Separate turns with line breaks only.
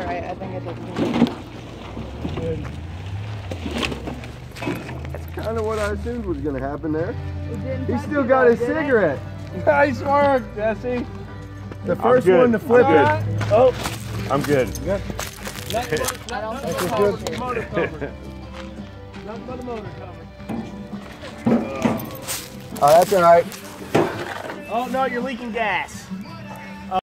i think it did That's kind of what I assumed was going to happen there. He still got his cigarette.
Nice work, Jesse.
The first one to flip it.
Oh,
I'm good.
Don't
motor cover.
Oh, that's all right.
Oh no, you're leaking gas.